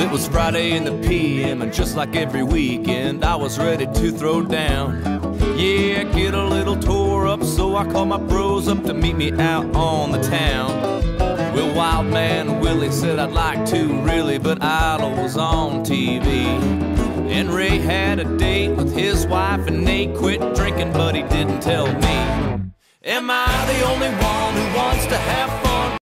It was Friday in the PM, and just like every weekend, I was ready to throw down. Yeah, get a little tore up, so I called my bros up to meet me out on the town. Well, Wild Man Willie said I'd like to, really, but Idol was on TV. And Ray had a date with his wife, and Nate quit drinking, but he didn't tell me. Am I the only one who wants to have?